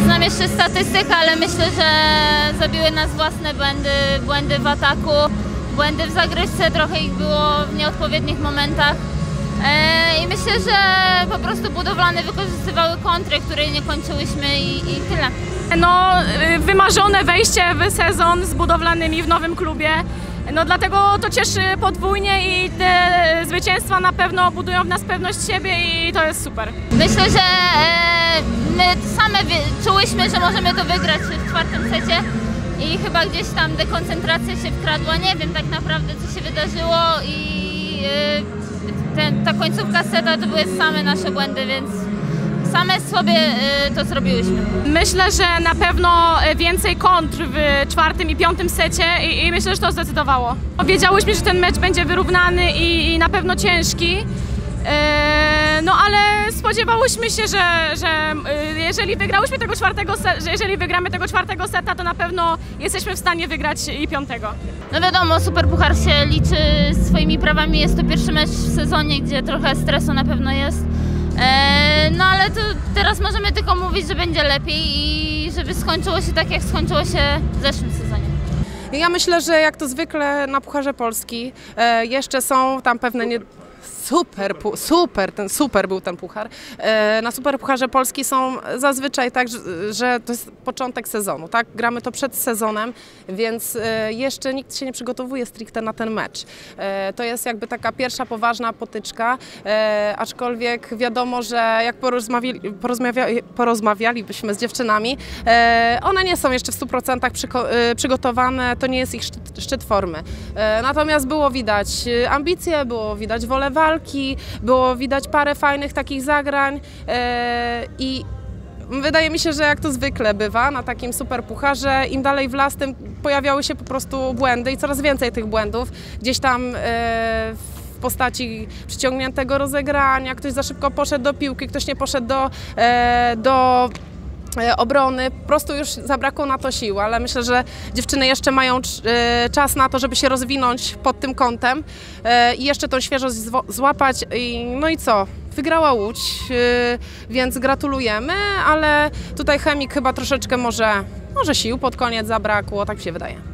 Nie znam jeszcze statystyk, ale myślę, że zabiły nas własne błędy, błędy w ataku, błędy w zagrywce, trochę ich było w nieodpowiednich momentach. E, I myślę, że po prostu budowlane wykorzystywały kontry, której nie kończyłyśmy i, i tyle. No, y, wymarzone wejście w sezon z budowlanymi w nowym klubie. No dlatego to cieszy podwójnie i te zwycięstwa na pewno budują w nas pewność siebie i to jest super. Myślę, że e, my same czułyśmy, że możemy to wygrać w czwartym secie i chyba gdzieś tam dekoncentracja się wkradła. Nie wiem tak naprawdę, co się wydarzyło i e, ten, ta końcówka seta to były same nasze błędy, więc same sobie e, to zrobiłyśmy. Myślę, że na pewno więcej kontr w czwartym i piątym secie i, i myślę, że to zdecydowało. Wiedziałyśmy, że ten mecz będzie wyrównany i, i na pewno ciężki. E, No ale spodziewałyśmy się, że, że e, jeżeli wygrałyśmy tego czwartego se- że jeżeli wygramy tego czwartego seta, to na pewno jesteśmy w stanie wygrać i piątego. No wiadomo, Superpuchar się liczy swoimi prawami. Jest to pierwszy mecz w sezonie, gdzie trochę stresu na pewno jest. E, no ale to teraz możemy tylko mówić, że będzie lepiej i żeby skończyło się tak, jak skończyło się w zeszłym sezonie. Ja myślę, że jak to zwykle na Pucharze Polski e, jeszcze są tam pewne nie... Super, super, ten super był ten puchar. E, na Super Pucharze Polski są zazwyczaj tak, że, to jest początek sezonu, tak? Gramy to przed sezonem, więc e, jeszcze nikt się nie przygotowuje stricte na ten mecz. E, to jest jakby taka pierwsza poważna potyczka, aczkolwiek wiadomo, że jak porozmawiali, porozmawia, porozmawialibyśmy z dziewczynami, one nie są jeszcze w 100% przyko- e, przygotowane, to nie jest ich szczyt, szczyt formy. Natomiast było widać ambicje, było widać wolę walki, było widać parę fajnych takich zagrań e, i wydaje mi się, że jak to zwykle bywa na takim super pucharze, im dalej w las, tym pojawiały się po prostu błędy i coraz więcej tych błędów. Gdzieś tam e, w postaci przyciągniętego rozegrania, ktoś za szybko poszedł do piłki, ktoś nie poszedł do, e, do obrony, po prostu już zabrakło na to sił, ale myślę, że dziewczyny jeszcze mają e, czas na to, żeby się rozwinąć pod tym kątem e, i jeszcze tą świeżość złapać no i co? Wygrała Łódź, e, więc gratulujemy, ale tutaj chemik chyba troszeczkę może, może sił pod koniec zabrakło, tak mi się wydaje.